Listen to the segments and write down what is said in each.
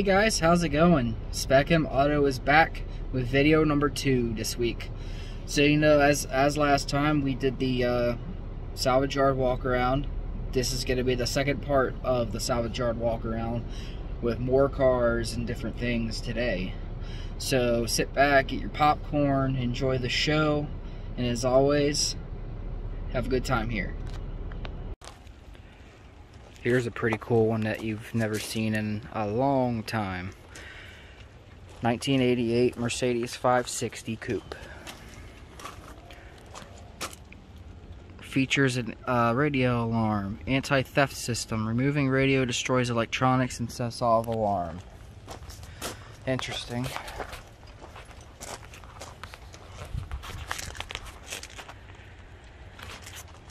Hey guys, how's it going? Spec M Auto is back with video number two this week. So you know, as as last time we did the uh, salvage yard walk around, this is going to be the second part of the salvage yard walk around with more cars and different things today. So sit back, get your popcorn, enjoy the show, and as always, have a good time here. Here's a pretty cool one that you've never seen in a long time. 1988 Mercedes 560 Coupe. Features a uh, radio alarm, anti-theft system, removing radio destroys electronics and sets off alarm. Interesting.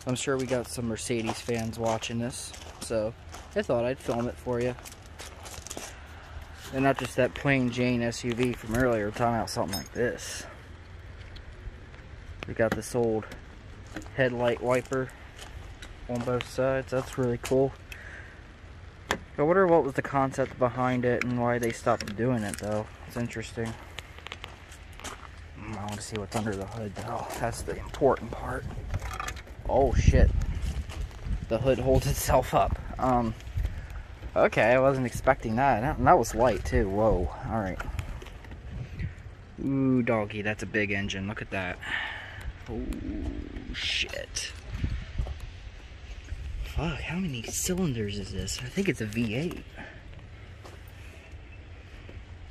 I'm sure we got some Mercedes fans watching this, so I thought I'd film it for you. And not just that plain Jane SUV from earlier, I'm talking about something like this. We got this old headlight wiper on both sides. That's really cool. I wonder what was the concept behind it and why they stopped doing it though. It's interesting. I want to see what's under the hood though. That's the important part. Oh shit. The hood holds itself up. Um, okay, I wasn't expecting that. And that was light too. Whoa. Alright. Ooh, doggy, that's a big engine. Look at that. Oh, shit. Fuck, how many cylinders is this? I think it's a V8. It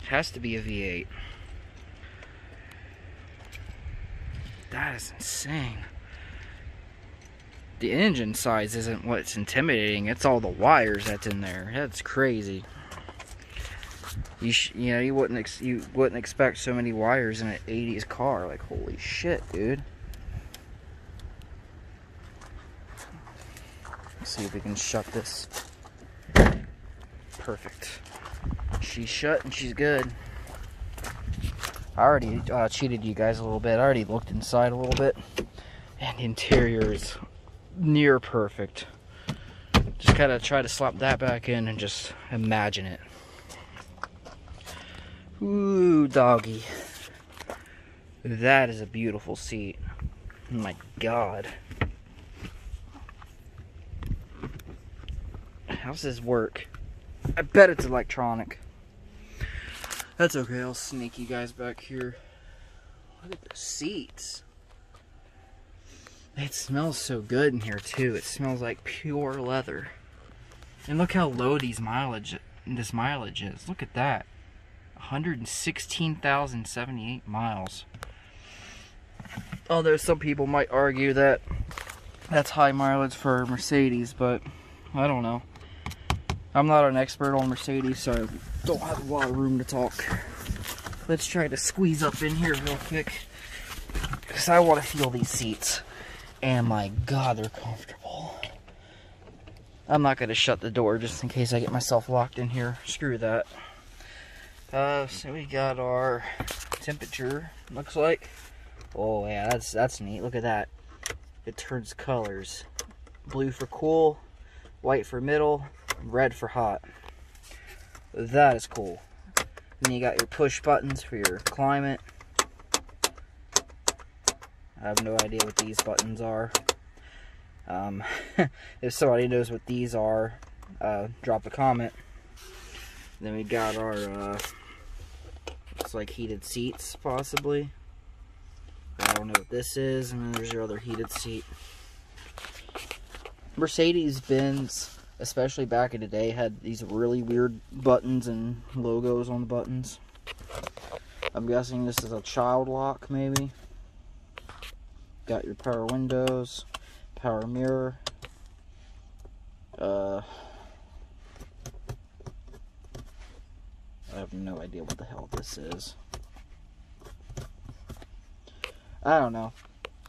has to be a V8. That is insane. The engine size isn't what's intimidating, it's all the wires that's in there. That's crazy. You you know, you wouldn't you wouldn't expect so many wires in an 80s car. Like holy shit, dude. Let's see if we can shut this. Perfect. She's shut and she's good. I already uh, cheated you guys a little bit. I already looked inside a little bit. And the interior is near perfect. Just kind of try to slap that back in and just imagine it. Ooh, doggy. That is a beautiful seat. Oh my god. How's this work? I bet it's electronic. That's okay, I'll sneak you guys back here. Look at the seats. It smells so good in here too. It smells like pure leather. And look how low these mileage this mileage is. Look at that. 116,078 miles. Although some people might argue that that's high mileage for Mercedes, but I don't know. I'm not an expert on Mercedes, so I don't have a lot of room to talk. Let's try to squeeze up in here real quick. Because I want to feel these seats. And my god, they're comfortable. I'm not going to shut the door just in case I get myself locked in here. Screw that. Uh, so we got our temperature, looks like. Oh yeah, that's that's neat. Look at that. It turns colors. Blue for cool, white for middle, red for hot. That is cool. Then you got your push buttons for your climate. I have no idea what these buttons are. Um, if somebody knows what these are, uh, drop a comment. Then we got our, uh, looks like heated seats, possibly. I don't know what this is. And then there's your other heated seat. Mercedes-Benz, especially back in the day, had these really weird buttons and logos on the buttons. I'm guessing this is a child lock, maybe. Got your power windows, power mirror. Uh, I have no idea what the hell this is. I don't know.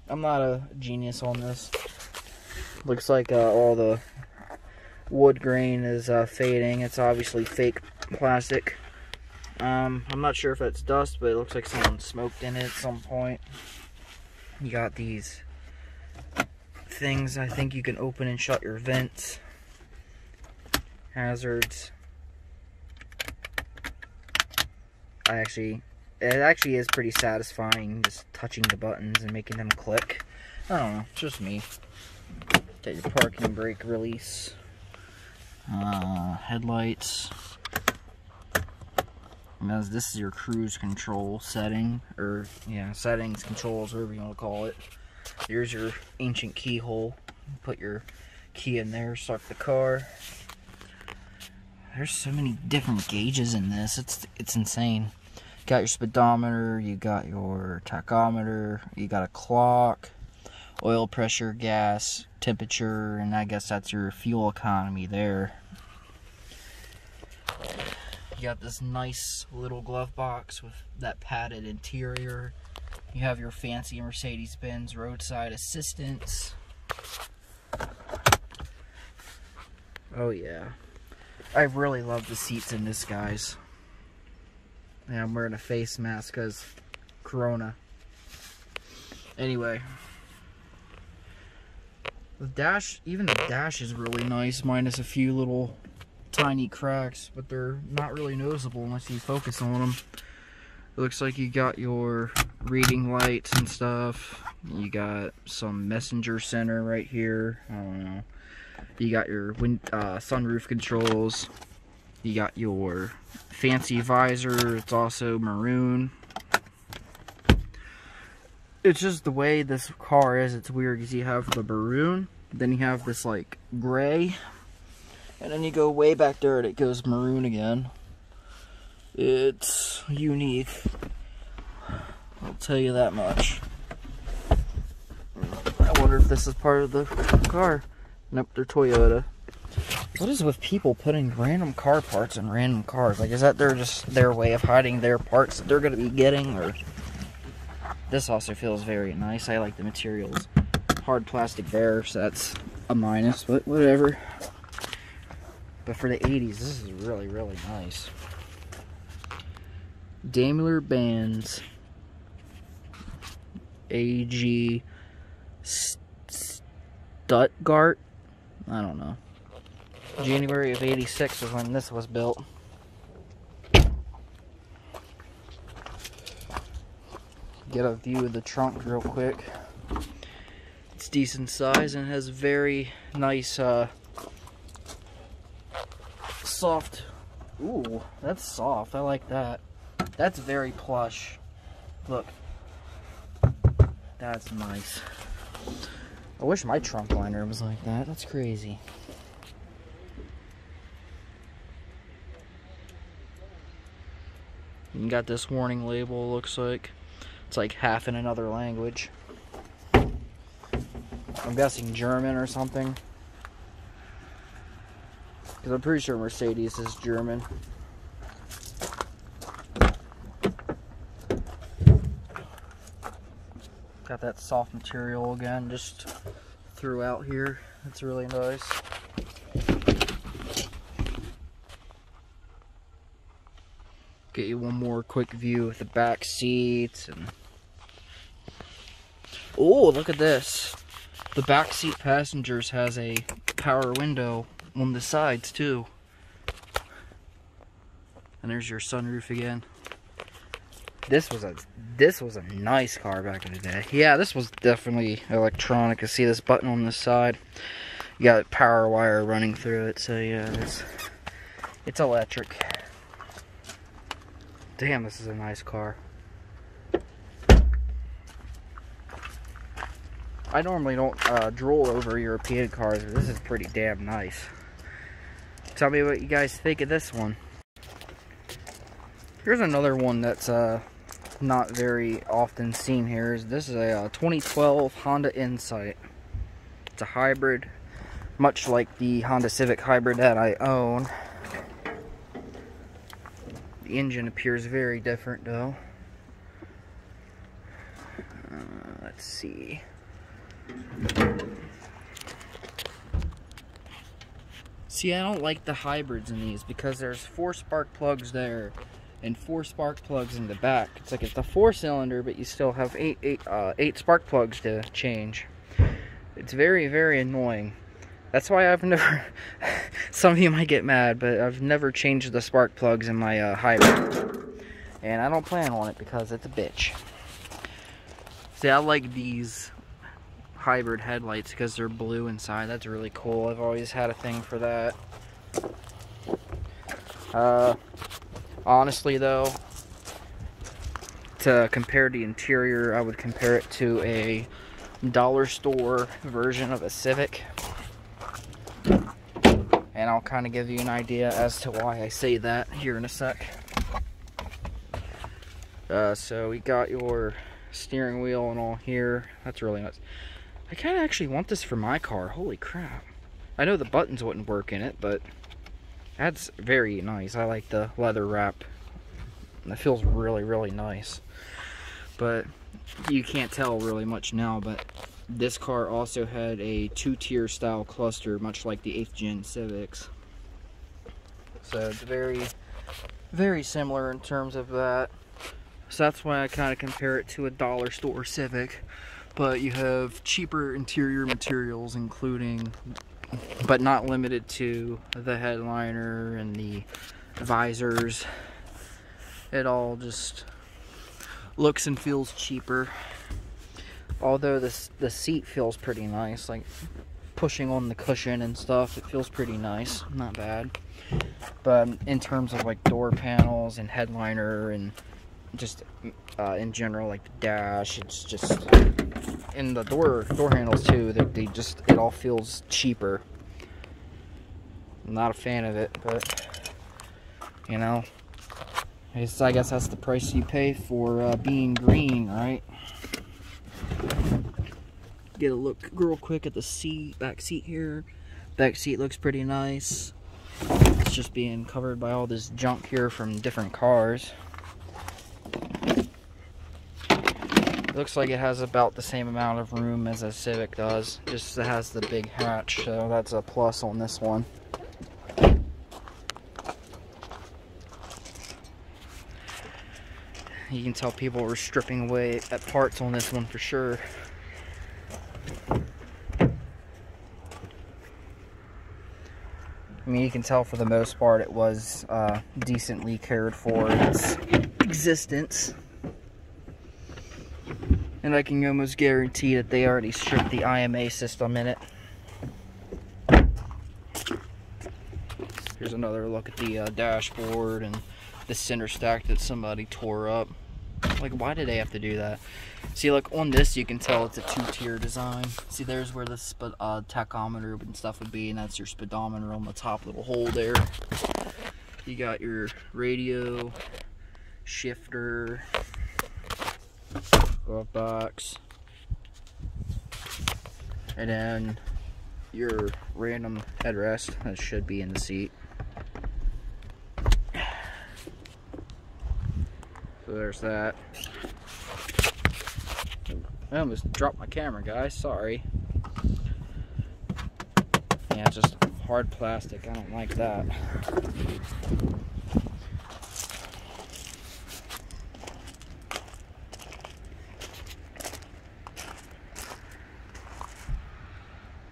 I'm not a genius on this. Looks like uh, all the wood grain is uh, fading. It's obviously fake plastic. Um, I'm not sure if it's dust, but it looks like someone smoked in it at some point. You got these things I think you can open and shut your vents. Hazards. I actually, it actually is pretty satisfying just touching the buttons and making them click. I don't know, just me. Got your parking brake release. Uh, headlights. As this is your cruise control setting, or yeah, settings, controls, whatever you want to call it. Here's your ancient keyhole. Put your key in there, start the car. There's so many different gauges in this. It's it's insane. You got your speedometer, you got your tachometer, you got a clock, oil pressure, gas, temperature, and I guess that's your fuel economy there. You got this nice little glove box with that padded interior. You have your fancy Mercedes-Benz roadside assistance. Oh yeah. I really love the seats in this, guys. Yeah, I'm wearing a face mask because Corona. Anyway. The dash, even the dash is really nice, minus a few little tiny cracks, but they're not really noticeable unless you focus on them. It looks like you got your reading lights and stuff. You got some messenger center right here. I don't know. You got your wind, uh, sunroof controls. You got your fancy visor. It's also maroon. It's just the way this car is. It's weird because you have the maroon. Then you have this like gray. And then you go way back there and it goes maroon again. It's unique. I'll tell you that much. I wonder if this is part of the car. Nope, they're Toyota. What is with people putting random car parts in random cars? Like, is that their just their way of hiding their parts that they're going to be getting? Or this also feels very nice. I like the materials. Hard plastic there, so that's a minus, but whatever. But for the 80s, this is really, really nice. Daimler Benz AG Stuttgart. I don't know. January of 86 was when this was built. Get a view of the trunk real quick. It's decent size and has very nice uh, soft. Ooh, that's soft. I like that. That's very plush. Look. That's nice. I wish my trunk liner was like that. That's crazy. You got this warning label, looks like. It's like half in another language. I'm guessing German or something. Because I'm pretty sure Mercedes is German. Got that soft material again, just throughout here. It's really nice. Get you one more quick view of the back seats and Oh, look at this. The back seat passengers has a power window on the sides too. And there's your sunroof again. This was a this was a nice car back in the day. Yeah, this was definitely electronic. You see this button on this side. You got power wire running through it, so yeah, it's it's electric. Damn, this is a nice car. I normally don't uh, drool over European cars, but this is pretty damn nice. Tell me what you guys think of this one. Here's another one that's uh, not very often seen here. This is a uh, 2012 Honda Insight. It's a hybrid, much like the Honda Civic Hybrid that I own. The engine appears very different though. Uh, let's see. See, I don't like the hybrids in these because there's four spark plugs there and four spark plugs in the back. It's like it's a four cylinder, but you still have eight, eight, uh, eight spark plugs to change. It's very, very annoying. That's why I've never, some of you might get mad, but I've never changed the spark plugs in my uh, hybrid. And I don't plan on it because it's a bitch. See, I like these hybrid headlights because they're blue inside. That's really cool. I've always had a thing for that. Uh, honestly, though, to compare the interior, I would compare it to a dollar store version of a Civic. And I'll kind of give you an idea as to why I say that here in a sec. Uh, so we got your steering wheel and all here. That's really nice. I kind of actually want this for my car. Holy crap. I know the buttons wouldn't work in it, but that's very nice. I like the leather wrap. That feels really, really nice. But you can't tell really much now, but this car also had a two-tier style cluster, much like the 8th gen Civics. So it's very, very similar in terms of that. So that's why I kind of compare it to a dollar store Civic. But you have cheaper interior materials, including, but not limited to, the headliner and the visors. It all just looks and feels cheaper. Although this the seat feels pretty nice, like pushing on the cushion and stuff, it feels pretty nice, not bad. But in terms of like door panels and headliner and just uh, in general, like the dash, it's just in the door door handles too. They, they just it all feels cheaper. I'm not a fan of it, but you know, I guess, I guess that's the price you pay for uh, being green, right? Get a look real quick at the seat, back seat here. Back seat looks pretty nice. It's just being covered by all this junk here from different cars. Looks like it has about the same amount of room as a Civic does. Just has the big hatch, so that's a plus on this one. You can tell people were stripping away at parts on this one for sure. I mean, you can tell for the most part it was uh, decently cared for its existence. And I can almost guarantee that they already stripped the IMA system in it. Here's another look at the uh, dashboard and the center stack that somebody tore up. Like, why did they have to do that? See, look, on this, you can tell it's a two-tier design. See, there's where the uh, tachometer and stuff would be, and that's your speedometer on the top little hole there. You got your radio, shifter, glove box, and then your random headrest that should be in the seat. So there's that. I almost dropped my camera, guys. Sorry. Yeah, just hard plastic. I don't like that.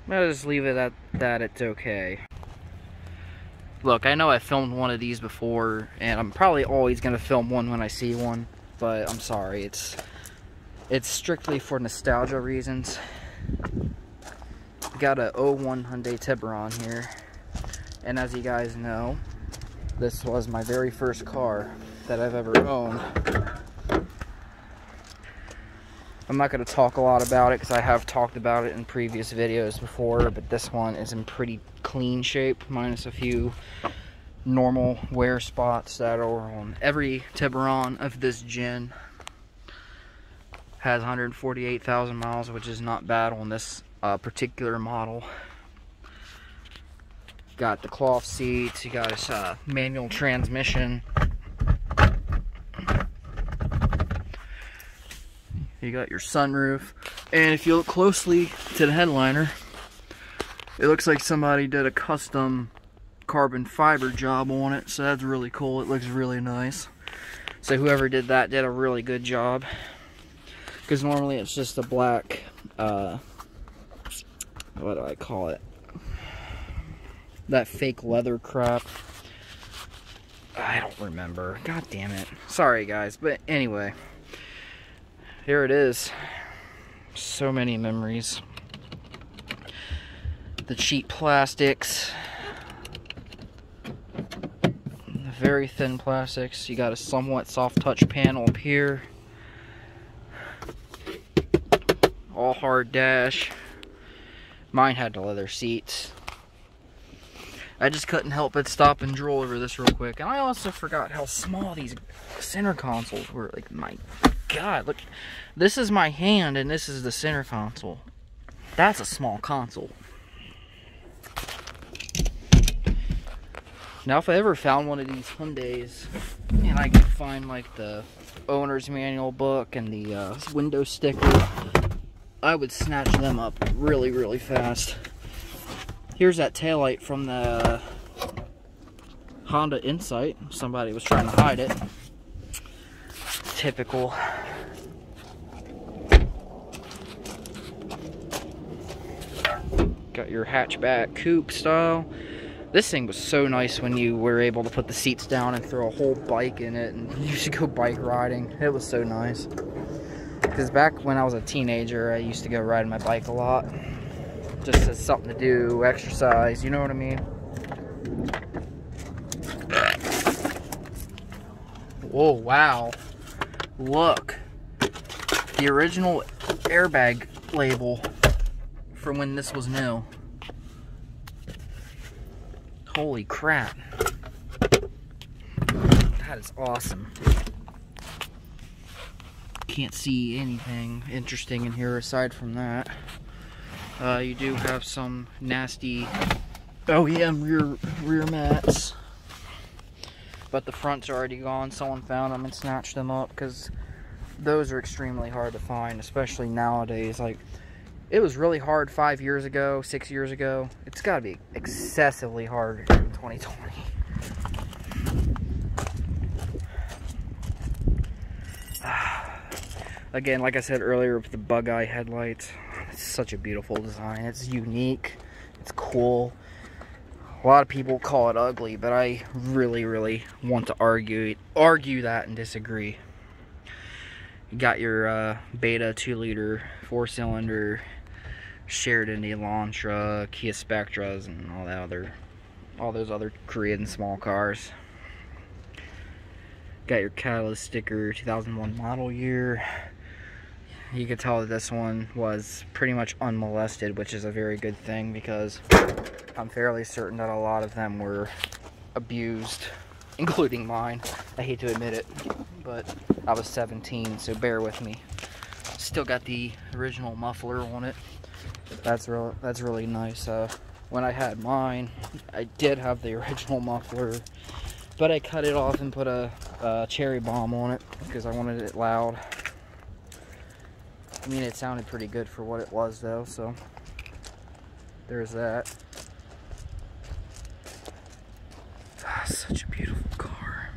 I'll just leave it at that it's okay. Look, I know I filmed one of these before, and I'm probably always to film one when I see one, but I'm sorry, it's it's strictly for nostalgia reasons. Got a 01 Hyundai Tiburon here, and as you guys know, this was my very first car that I've ever owned. I'm not going to talk a lot about it because I have talked about it in previous videos before, but this one is in pretty clean shape, minus a few normal wear spots that are on every Tiburon of this gen. Has 148,000 miles, which is not bad on this uh, particular model. Got the cloth seats, you got a uh, manual transmission. You got your sunroof. And if you look closely to the headliner, it looks like somebody did a custom carbon fiber job on it. So that's really cool. It looks really nice. So whoever did that did a really good job. Because normally it's just a black, uh, what do I call it? That fake leather crap. I don't remember. God damn it. Sorry, guys. But anyway, here it is. So many memories. The cheap plastics. The very thin plastics. You got a somewhat soft touch panel up here. All hard dash. Mine had the leather seats. I just couldn't help but stop and drool over this real quick. And I also forgot how small these center consoles were. Like, my God, look. This is my hand, and this is the center console. That's a small console. Now, if I ever found one of these Hyundais, and I could find, like, the owner's manual book and the uh, window sticker, I would snatch them up really, really fast. Here's that taillight from the Honda Insight. Somebody was trying to hide it. Typical. Got your hatchback coupe style. This thing was so nice when you were able to put the seats down and throw a whole bike in it and you should go bike riding. It was so nice. Because back when I was a teenager, I used to go riding my bike a lot just as something to do, exercise, you know what I mean? Whoa, wow. Look. The original airbag label from when this was new. Holy crap. That is awesome. Can't see anything interesting in here aside from that. Uh, you do have some nasty OEM rear rear mats, but the front's are already gone. Someone found them and snatched them up because those are extremely hard to find, especially nowadays. Like it was really hard five years ago, six years ago. It's got to be excessively hard in 2020. Again, like I said earlier, with the bug eye headlights, it's such a beautiful design. It's unique. It's cool. A lot of people call it ugly, but I really, really want to argue argue that and disagree. You got your uh, Beta 2-liter, 4-cylinder, Sheridan Elantra, Kia Spectras, and all that other, all those other Korean small cars. Got your catalyst sticker, 2001 model year you could tell that this one was pretty much unmolested, which is a very good thing because I'm fairly certain that a lot of them were abused, including mine. I hate to admit it, but I was 17, so bear with me. Still got the original muffler on it. That's real. That's really nice. Uh, when I had mine, I did have the original muffler, but I cut it off and put a, a cherry bomb on it because I wanted it loud. I mean, it sounded pretty good for what it was, though, so there's that. Ah, such a beautiful car.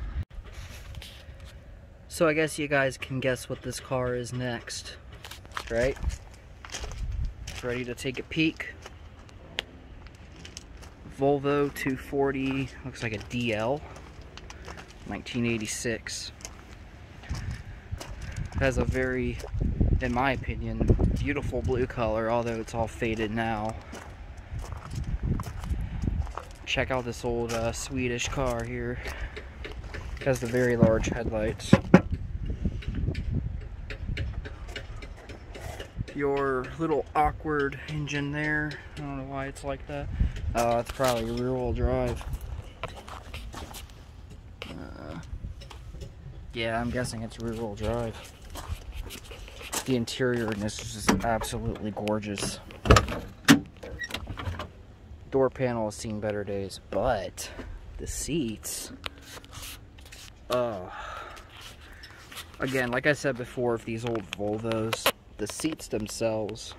So I guess you guys can guess what this car is next, right? Ready to take a peek? Volvo 240, looks like a DL, 1986. Has a very in my opinion, beautiful blue color, although it's all faded now. Check out this old uh, Swedish car here. It has the very large headlights. Your little awkward engine there. I don't know why it's like that. Uh, it's probably rear wheel drive. Uh, yeah, I'm guessing it's rear wheel drive the interior in this is just absolutely gorgeous. Door panel has seen better days, but the seats, oh. Again, like I said before, if these old Volvos, the seats themselves,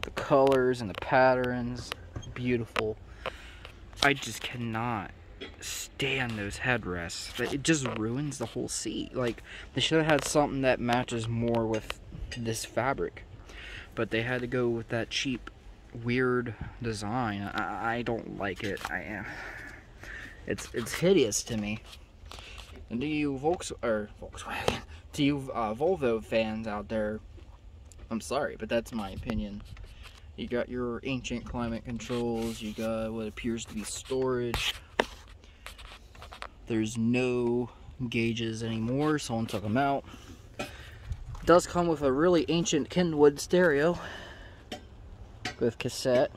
the colors and the patterns, beautiful. I just cannot stand those headrests. It just ruins the whole seat. Like, they should have had something that matches more with this fabric. But they had to go with that cheap, weird design. I, I don't like it. I am. It's, it's hideous to me. And to you Volks or Volkswagen, do you uh, Volvo fans out there, I'm sorry, but that's my opinion. You got your ancient climate controls, you got what appears to be storage. There's no gauges anymore, someone took them out. Does come with a really ancient Kenwood stereo with cassette.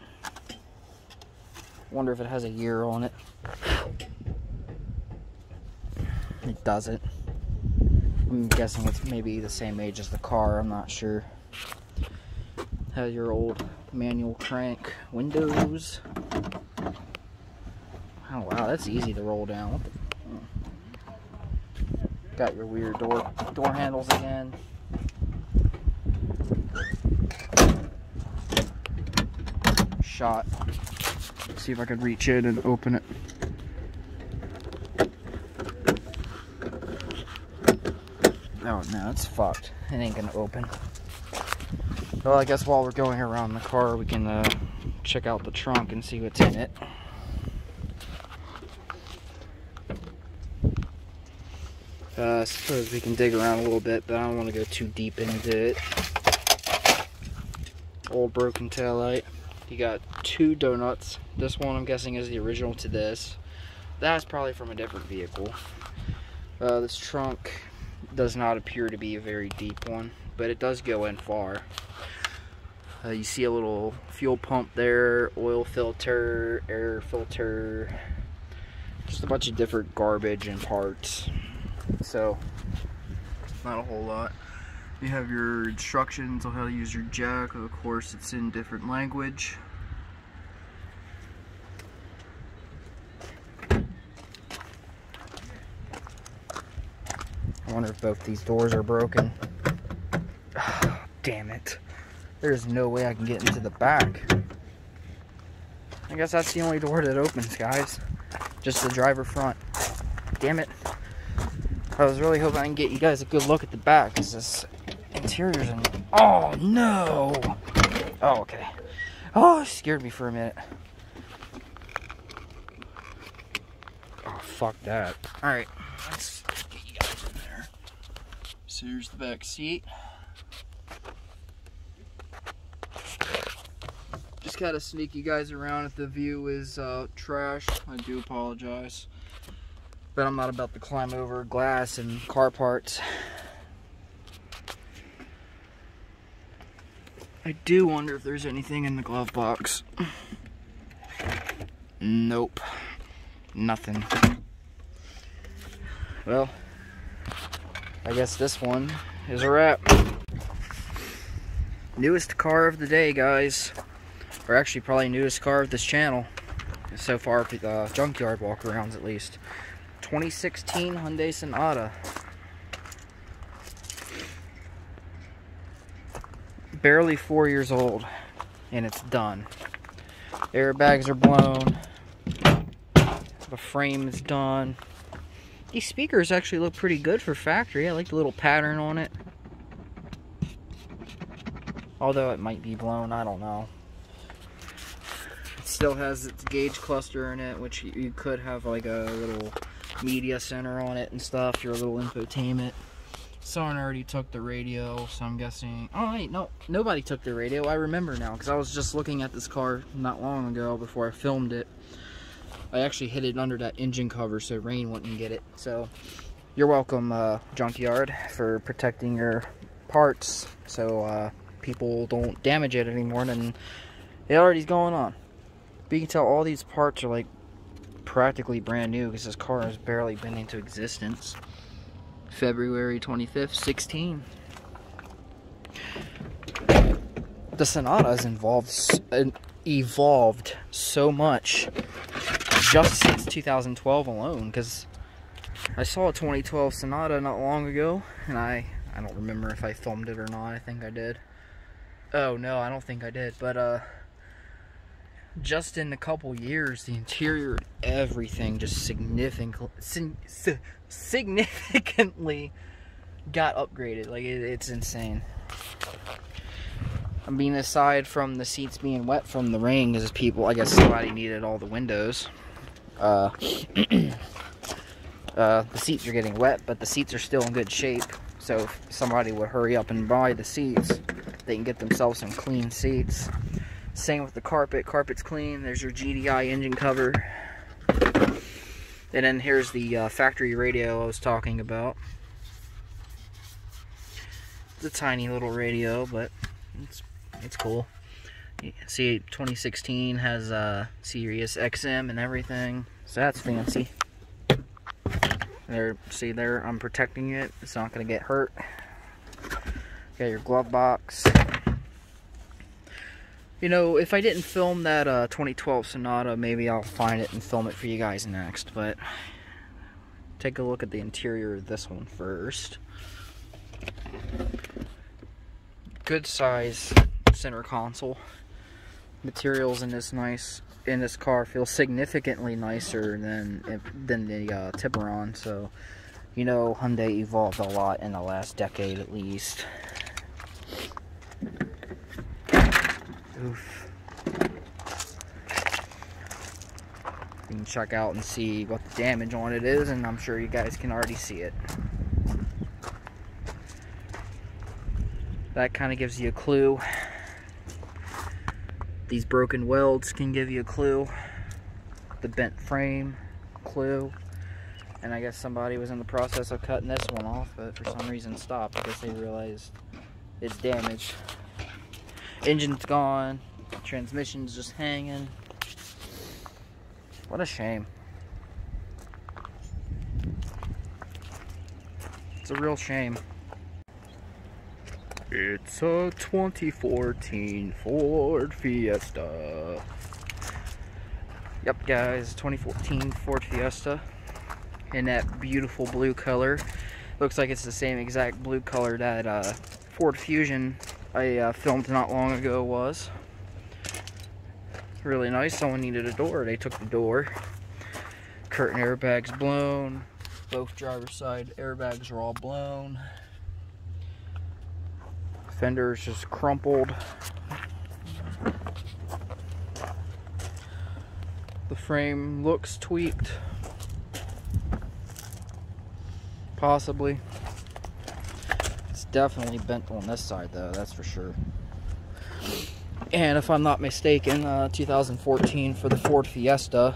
Wonder if it has a year on it. It doesn't. I'm guessing it's maybe the same age as the car, I'm not sure. Has your old manual crank windows. Oh wow, that's easy to roll down. Got your weird door door handles again. Shot. Let's see if I could reach in and open it. Oh no, it's fucked. It ain't gonna open. Well, I guess while we're going around the car, we can uh, check out the trunk and see what's in it. Uh, I suppose we can dig around a little bit, but I don't want to go too deep into it. Old broken tail light. You got two donuts. This one I'm guessing is the original to this. That's probably from a different vehicle. Uh, this trunk does not appear to be a very deep one, but it does go in far. Uh, you see a little fuel pump there, oil filter, air filter, just a bunch of different garbage and parts. So, not a whole lot. You have your instructions on how to use your jack. Of course, it's in different language. I wonder if both these doors are broken. damn it. There's no way I can get into the back. I guess that's the only door that opens, guys. Just the driver front. Damn it. I was really hoping I can get you guys a good look at the back, because this interior's in... Oh, no! Oh, okay. Oh, scared me for a minute. Oh, fuck that. Alright, let's get you guys in there. So here's the back seat. Just kind of sneak you guys around if the view is uh, trash. I do apologize. But I'm not about to climb over glass and car parts. I do wonder if there's anything in the glove box. Nope. Nothing. Well, I guess this one is a wrap. Newest car of the day, guys. Or actually, probably newest car of this channel. So far, uh, junkyard walk-arounds at least. 2016 Hyundai Sonata. barely four years old and it's done. Airbags are blown. The frame is done. These speakers actually look pretty good for factory. I like the little pattern on it. Although it might be blown, I don't know. Still has its gauge cluster in it, which you could have like a little media center on it and stuff, your little infotainment. Someone already took the radio, so I'm guessing... Oh, wait, no. Nobody took the radio. I remember now, because I was just looking at this car not long ago before I filmed it. I actually hid it under that engine cover so rain wouldn't get it. So, you're welcome, uh, Junkyard, for protecting your parts so uh, people don't damage it anymore. And it already's going on. But you can tell all these parts are, like, practically brand new because this car has barely been into existence. February 25th, 16. The Sonata has involved, evolved so much just since 2012 alone because I saw a 2012 Sonata not long ago and I I don't remember if I filmed it or not I think I did oh no I don't think I did but uh just in a couple years, the interior, everything just significantly, significantly got upgraded. Like it, it's insane. I mean, aside from the seats being wet from the rain, because people, I guess somebody needed all the windows. Uh, Uh, the seats are getting wet, but the seats are still in good shape. So if somebody would hurry up and buy the seats, they can get themselves some clean seats. Same with the carpet. Carpet's clean. There's your GDI engine cover. And then here's the uh, factory radio I was talking about. It's a tiny little radio, but it's it's cool. See, 2016 has uh, Sirius XM and everything, so that's fancy. There, see there, I'm protecting it. It's not gonna get hurt. Got your glove box. You know, if I didn't film that uh, 2012 Sonata, maybe I'll find it and film it for you guys next. But take a look at the interior of this one first. Good size center console. Materials in this nice in this car feel significantly nicer than than the uh, Tiburon. So, you know, Hyundai evolved a lot in the last decade at least. You can check out and see what the damage on it is, and I'm sure you guys can already see it. That kind of gives you a clue. These broken welds can give you a clue. The bent frame, clue. And I guess somebody was in the process of cutting this one off, but for some reason stopped because they realized it's damaged. Engine's gone. Transmission's just hanging. What a shame. It's a real shame. It's a 2014 Ford Fiesta. Yep, guys, 2014 Ford Fiesta in that beautiful blue color. Looks like it's the same exact blue color that uh, Ford Fusion I uh, filmed not long ago was. Really nice. Someone needed a door. They took the door. Curtain airbags blown. Both driver's side airbags are all blown. Fender's just crumpled. The frame looks tweaked. Possibly definitely bent on this side though, that's for sure. And if I'm not mistaken, uh, 2014 for the Ford Fiesta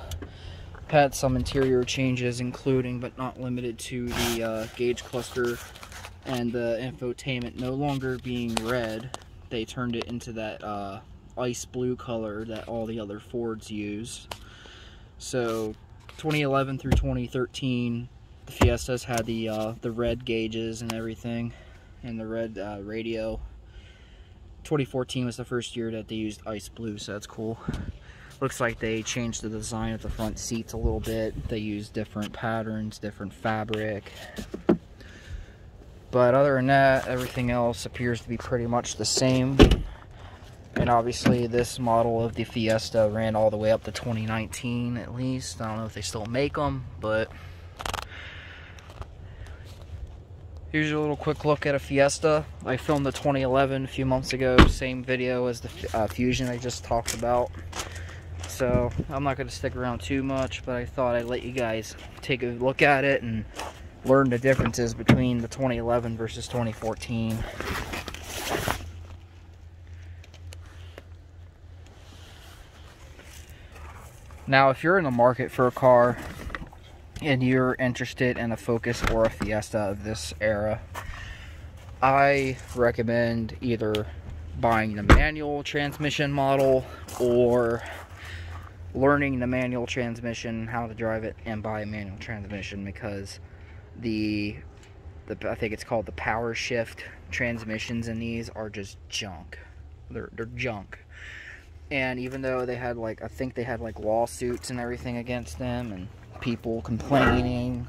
had some interior changes, including but not limited to the uh, gauge cluster and the infotainment no longer being red. They turned it into that uh, ice blue color that all the other Fords use. So 2011 through 2013, the Fiestas had the uh, the red gauges and everything and the red uh, radio. 2014 was the first year that they used ice blue, so that's cool. Looks like they changed the design of the front seats a little bit. They used different patterns, different fabric. But other than that, everything else appears to be pretty much the same. And obviously this model of the Fiesta ran all the way up to 2019 at least. I don't know if they still make them, but Here's a little quick look at a Fiesta. I filmed the 2011 a few months ago, same video as the uh, Fusion I just talked about. So I'm not going to stick around too much, but I thought I'd let you guys take a look at it and learn the differences between the 2011 versus 2014. Now, if you're in the market for a car and you're interested in a Focus or a Fiesta of this era, I recommend either buying the manual transmission model or learning the manual transmission, how to drive it, and buy a manual transmission because the, the I think it's called the power shift transmissions in these are just junk. They're, they're junk. And even though they had like, I think they had like lawsuits and everything against them and people complaining,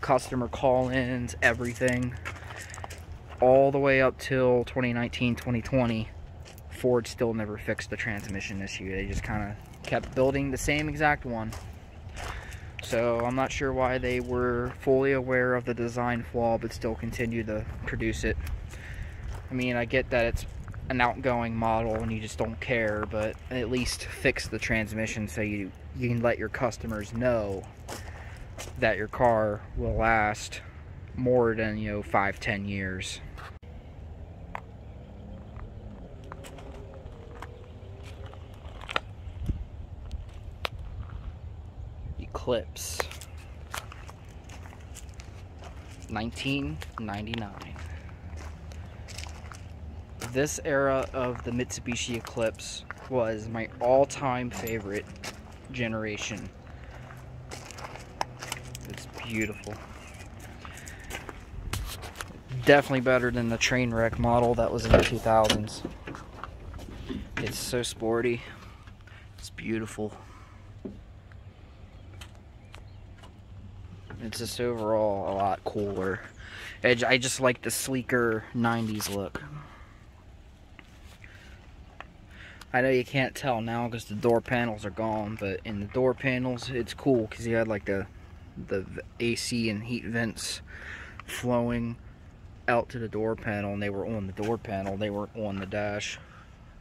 customer call-ins, everything. All the way up till 2019, 2020, Ford still never fixed the transmission issue. They just kind of kept building the same exact one. So I'm not sure why they were fully aware of the design flaw, but still continue to produce it. I mean, I get that it's an outgoing model and you just don't care, but at least fix the transmission so you you can let your customers know that your car will last more than, you know, five, ten years. Eclipse. 1999. This era of the Mitsubishi Eclipse was my all-time favorite generation. It's beautiful. Definitely better than the train wreck model that was in the 2000s. It's so sporty. It's beautiful. It's just overall a lot cooler. I just like the sleeker 90s look. I know you can't tell now because the door panels are gone, but in the door panels, it's cool because you had like the the AC and heat vents flowing out to the door panel, and they were on the door panel. They weren't on the dash,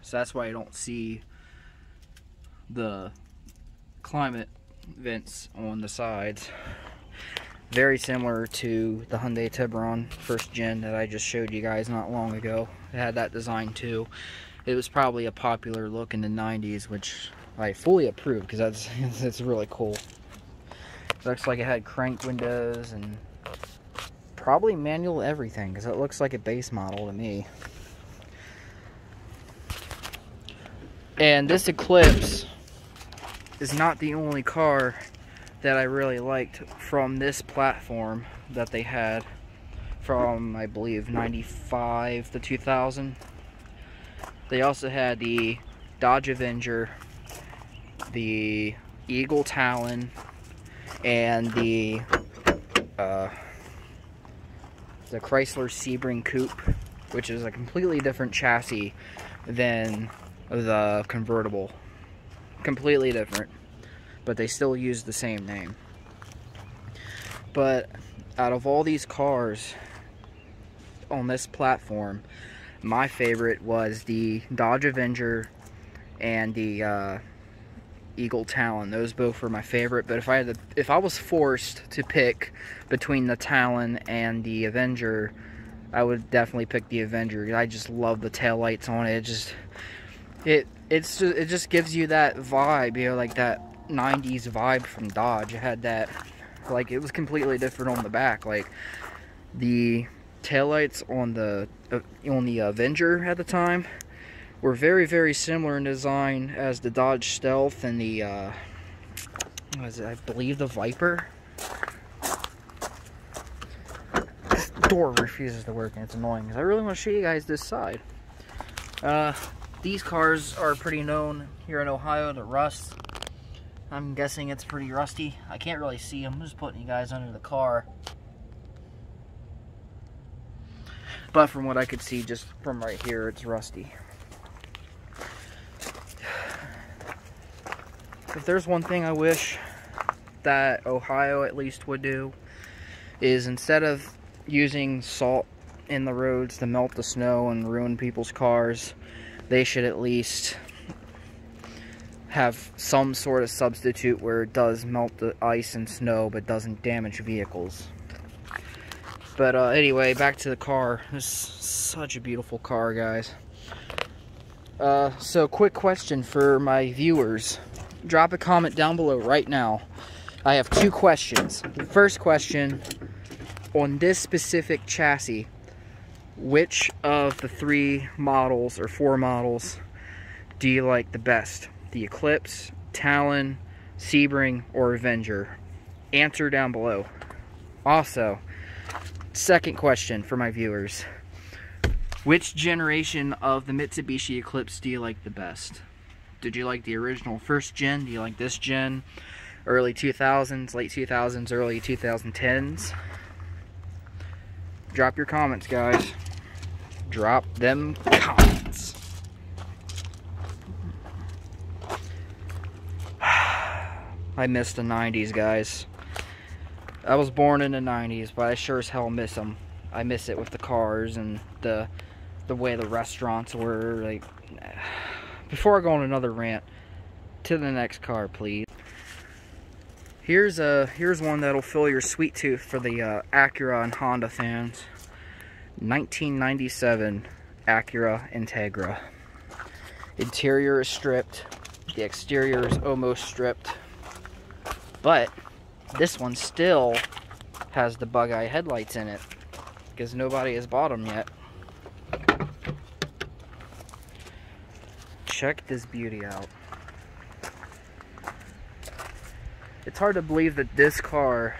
so that's why you don't see the climate vents on the sides. Very similar to the Hyundai Tiburon first gen that I just showed you guys not long ago. It had that design too it was probably a popular look in the 90s, which I fully approve because that's it's really cool. Looks like it had crank windows and probably manual everything because it looks like a base model to me. And this Eclipse is not the only car that I really liked from this platform that they had from I believe 95 to 2000 they also had the Dodge Avenger, the Eagle Talon, and the uh, the Chrysler Sebring Coupe, which is a completely different chassis than the convertible. Completely different, but they still use the same name. But out of all these cars on this platform, my favorite was the Dodge Avenger and the uh, Eagle Talon. Those both were my favorite. But if I had to, if I was forced to pick between the Talon and the Avenger, I would definitely pick the Avenger. I just love the tail lights on it. It just it it's just, it just gives you that vibe, you know, like that 90s vibe from Dodge. It had that like it was completely different on the back. Like the taillights on the uh, on the Avenger at the time were very very similar in design as the Dodge Stealth and the uh, was it, I believe the Viper. This door refuses to work and it's annoying because I really want to show you guys this side. Uh, these cars are pretty known here in Ohio to rust. I'm guessing it's pretty rusty. I can't really see. I'm just putting you guys under the car. But from what I could see just from right here, it's rusty. If there's one thing I wish that Ohio at least would do, is instead of using salt in the roads to melt the snow and ruin people's cars, they should at least have some sort of substitute where it does melt the ice and snow but doesn't damage vehicles. But uh, anyway, back to the car. This is such a beautiful car, guys. Uh, so, quick question for my viewers. Drop a comment down below right now. I have two questions. First question, on this specific chassis, which of the three models or four models do you like the best? The Eclipse, Talon, Sebring, or Avenger? Answer down below. Also, Second question for my viewers. Which generation of the Mitsubishi Eclipse do you like the best? Did you like the original first gen? Do you like this gen? Early 2000s, late 2000s, early 2010s? Drop your comments, guys. Drop them comments. I missed the 90s, guys. I was born in the 90s, but I sure as hell miss them. I miss it with the cars and the the way the restaurants were. Like, before I go on another rant, to the next car, please. Here's a here's one that'll fill your sweet tooth for the uh, Acura and Honda fans. 1997 Acura Integra. Interior is stripped. The exterior is almost stripped. But this one still has the bug eye headlights in it because nobody has bought them yet. Check this beauty out. It's hard to believe that this car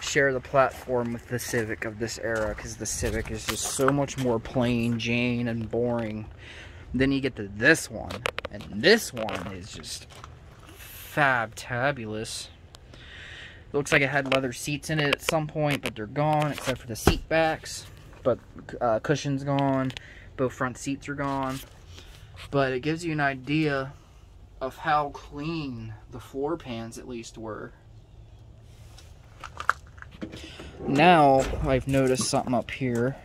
share the platform with the Civic of this era because the Civic is just so much more plain Jane and boring. Then you get to this one, and this one is just fab-tabulous. Looks like it had leather seats in it at some point, but they're gone except for the seat backs. But uh, cushion's gone. Both front seats are gone. But it gives you an idea of how clean the floor pans at least were. Now, I've noticed something up here.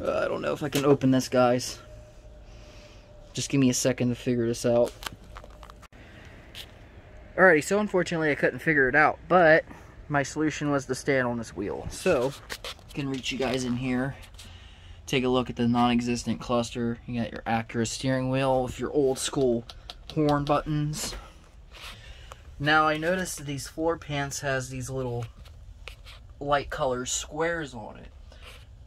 Uh, I don't know if I can open this, guys. Just give me a second to figure this out. Alrighty, so unfortunately I couldn't figure it out, but my solution was to stand on this wheel. So, I can reach you guys in here. Take a look at the non-existent cluster. You got your Acura steering wheel with your old school horn buttons. Now I noticed that these floor pans has these little light color squares on it.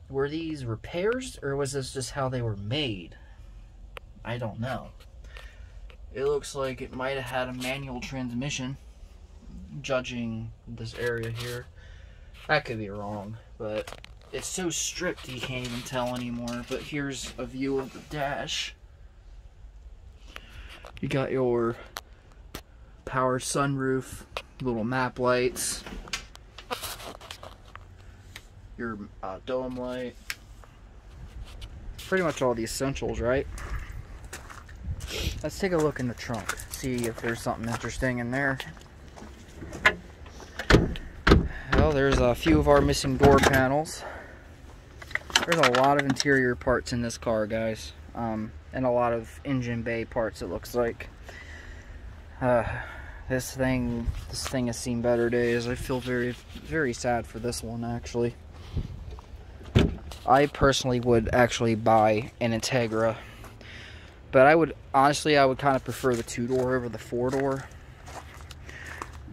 Were these repairs or was this just how they were made? I don't know. It looks like it might have had a manual transmission, judging this area here. I could be wrong, but it's so stripped you can't even tell anymore. But here's a view of the dash. You got your power sunroof, little map lights, your uh, dome light. Pretty much all the essentials, right? Let's take a look in the trunk, see if there's something interesting in there. Well, there's a few of our missing door panels. There's a lot of interior parts in this car, guys. Um, and a lot of engine bay parts, it looks like. Uh, this thing, this thing has seen better days. I feel very, very sad for this one, actually. I personally would actually buy an Integra but I would, honestly, I would kind of prefer the two-door over the four-door.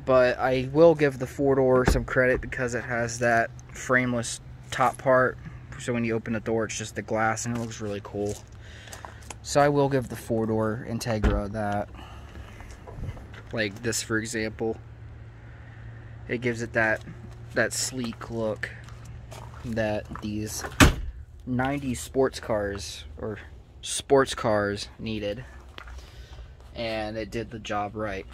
But I will give the four-door some credit because it has that frameless top part. So when you open the door, it's just the glass and it looks really cool. So I will give the four-door Integra that. Like this, for example. It gives it that, that sleek look that these 90s sports cars, or sports cars needed. And it did the job right.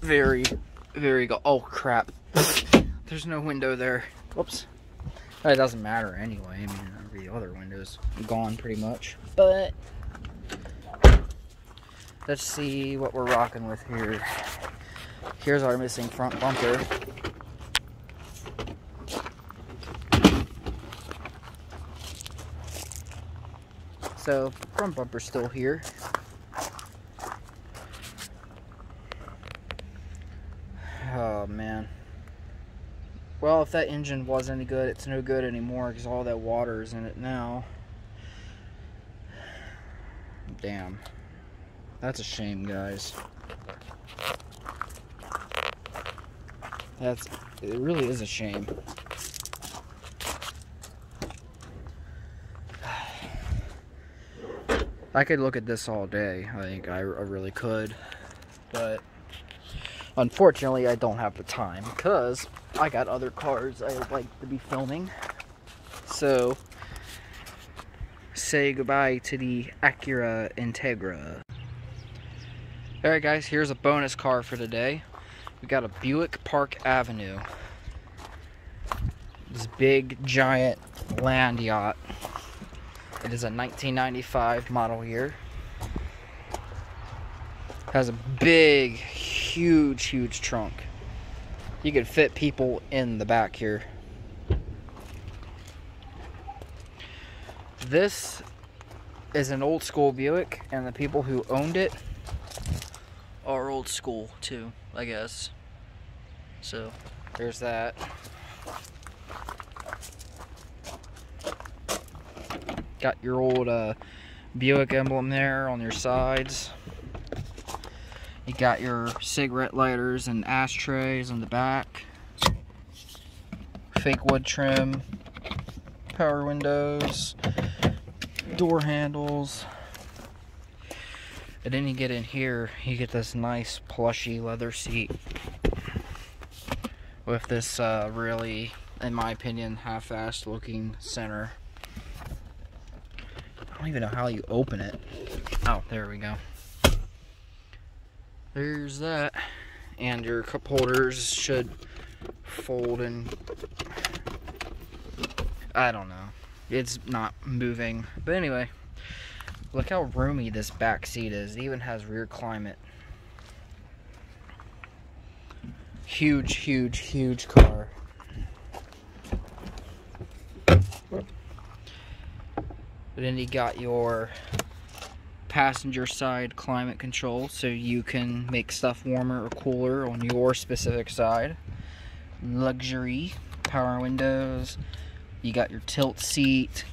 Very, very go. Oh crap! There's no window there. Whoops. It doesn't matter anyway. I mean, every other window's gone pretty much. But let's see what we're rocking with here. Here's our missing front bumper. So, front bumper's still here. Oh, man. Well, if that engine was any good, it's no good anymore because all that water is in it now. Damn. That's a shame, guys. That's, it really is a shame. I could look at this all day. I think I, really could. But unfortunately, I don't have the time because I got other cars I like to be filming. So, say goodbye to the Acura Integra. Alright guys, here's a bonus car for today. We got a Buick Park Avenue. This big, giant land yacht. It is a 1995 model year. Has a big, huge, huge trunk. You could fit people in the back here. This is an old school Buick, and the people who owned it are old school too, I guess. So, there's that. Got your old uh, Buick emblem there on your sides. You got your cigarette lighters and ashtrays on the back. Fake wood trim. Power windows. Door handles. And then you get in here, you get this nice plushy leather seat with this uh, really, in my opinion, half-assed looking center. Don't even know how you open it. Oh, there we go. There's that. And your cup holders should fold and I don't know. It's not moving. But anyway, look how roomy this back seat is. It even has rear climate. Huge, huge, huge car. But then you got your passenger side climate control so you can make stuff warmer or cooler on your specific side. Luxury, power windows, you got your tilt seat,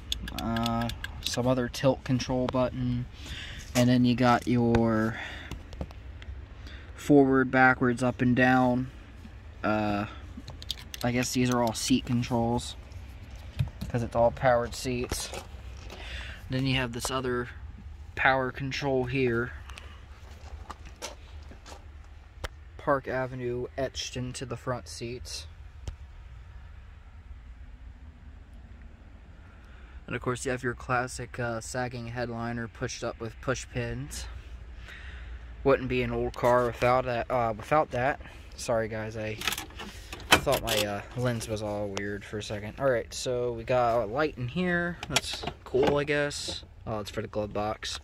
uh, some other tilt control button, and then you got your forward, backwards, up and down. Uh, I guess these are all seat controls because it's all powered seats. Then you have this other power control here. Park Avenue etched into the front seats. And of course you have your classic uh, sagging headliner pushed up with push pins. Wouldn't be an old car without that. Uh, without that. Sorry guys, I thought my uh, lens was all weird for a second. Alright, so we got a light in here. That's cool, I guess. Oh, it's for the glove box.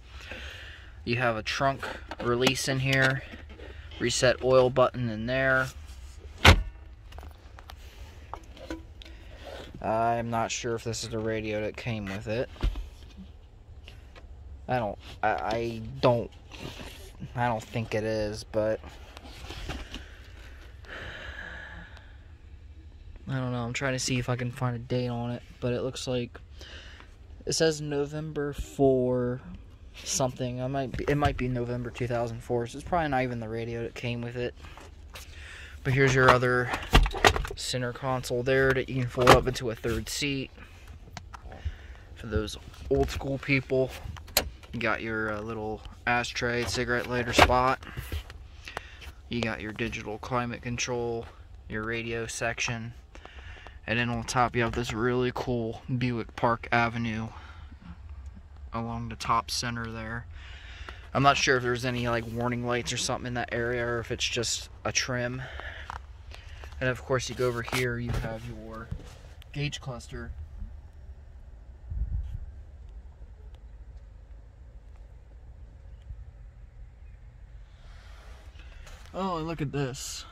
You have a trunk release in here. Reset oil button in there. I'm not sure if this is the radio that came with it. I don't, I, I don't, I don't think it is, but I don't know. I'm trying to see if I can find a date on it, but it looks like it says November 4 something. I might be, it might be November 2004. So it's probably not even the radio that came with it. But here's your other center console there that you can fold up into a third seat. For those old school people, you got your uh, little ashtray, cigarette lighter spot. You got your digital climate control, your radio section, and then on top you have this really cool Buick Park Avenue along the top center there. I'm not sure if there's any like warning lights or something in that area or if it's just a trim. And of course you go over here, you have your gauge cluster. Oh, and look at this.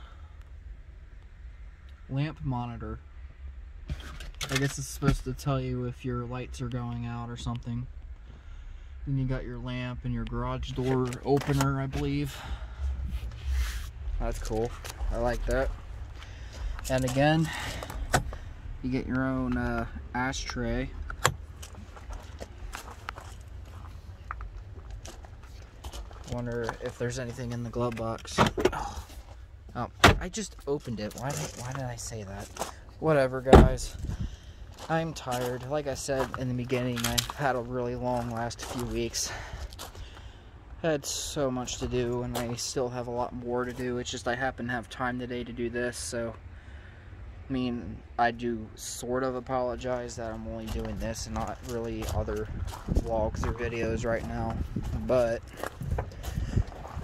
Lamp monitor. I guess it's supposed to tell you if your lights are going out or something. Then you got your lamp and your garage door opener, I believe. That's cool. I like that. And again, you get your own uh, ashtray. Wonder if there's anything in the glove box. Oh, oh I just opened it. Why did, why did I say that? Whatever, guys. I'm tired. Like I said in the beginning, I've had a really long last few weeks. I had so much to do, and I still have a lot more to do. It's just I happen to have time today to do this, so... I mean, I do sort of apologize that I'm only doing this and not really other vlogs or videos right now. But...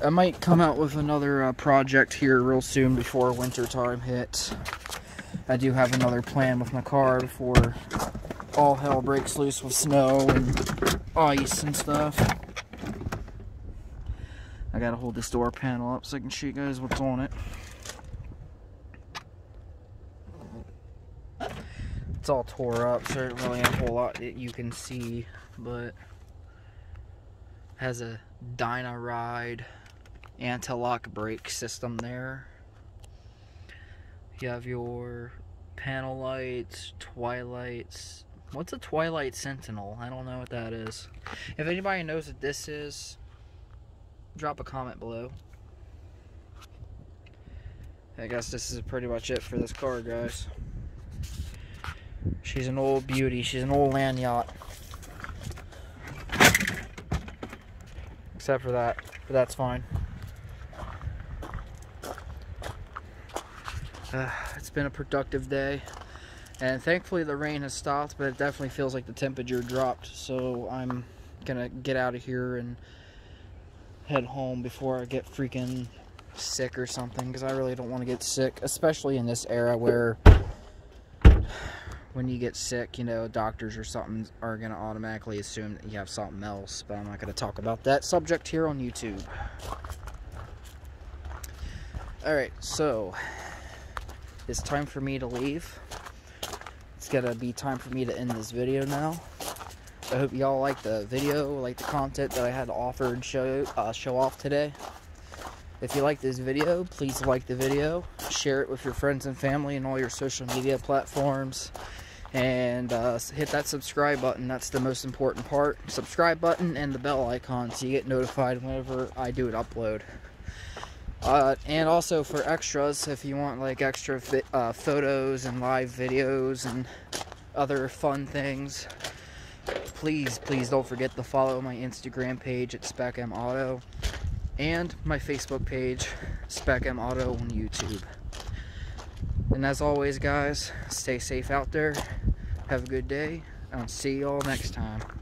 I might come out with another uh, project here real soon before winter time hits. I do have another plan with my car before all hell breaks loose with snow and ice and stuff. I gotta hold this door panel up so I can show you guys what's on it. It's all tore up, so there really ain't a whole lot that you can see, but Has a Dyna-Ride anti-lock brake system there. You have your panel lights, twilights. What's a twilight sentinel? I don't know what that is. If anybody knows what this is, drop a comment below. I guess this is pretty much it for this car, guys. She's an old beauty. She's an old land yacht. Except for that, but that's fine. Uh, it's been a productive day. And thankfully the rain has stopped, but it definitely feels like the temperature dropped. So I'm gonna get out of here and head home before I get freaking sick or something. Because I really don't want to get sick, especially in this era where when you get sick, you know, doctors or something are gonna automatically assume that you have something else. But I'm not gonna talk about that subject here on YouTube. Alright, so it's time for me to leave. It's gonna be time for me to end this video now. I hope y'all like the video, like the content that I had to offer and show uh, show off today. If you like this video, please like the video, share it with your friends and family and all your social media platforms, and uh, hit that subscribe button. That's the most important part. Subscribe button and the bell icon so you get notified whenever I do an upload. Uh, and also for extras, if you want like extra uh, photos and live videos and other fun things, please, please don't forget to follow my Instagram page at Spec M Auto and my Facebook page, Spec M Auto on YouTube. And as always, guys, stay safe out there. Have a good day. I'll see you all next time.